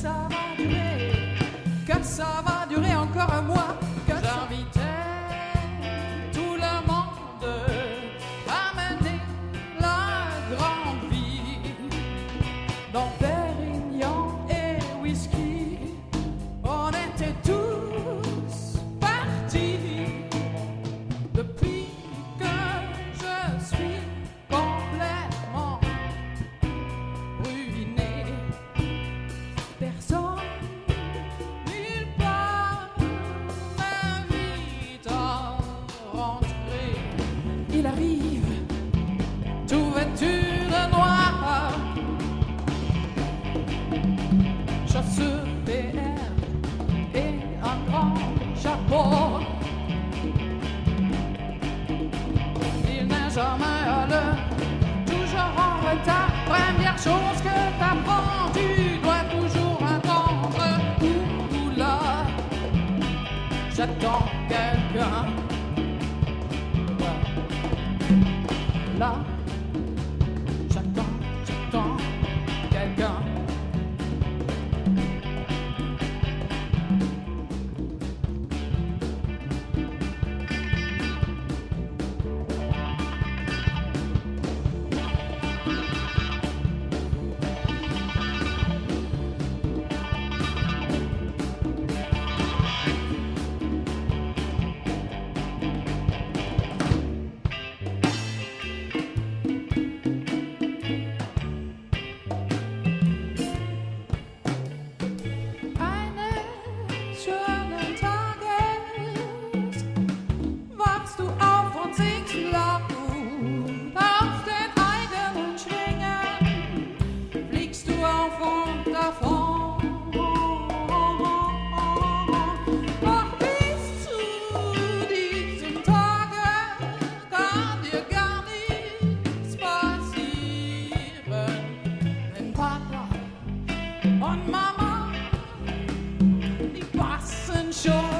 ça va durer, que ça va durer encore un mois. ça tombe. on Mama, the Boston shore.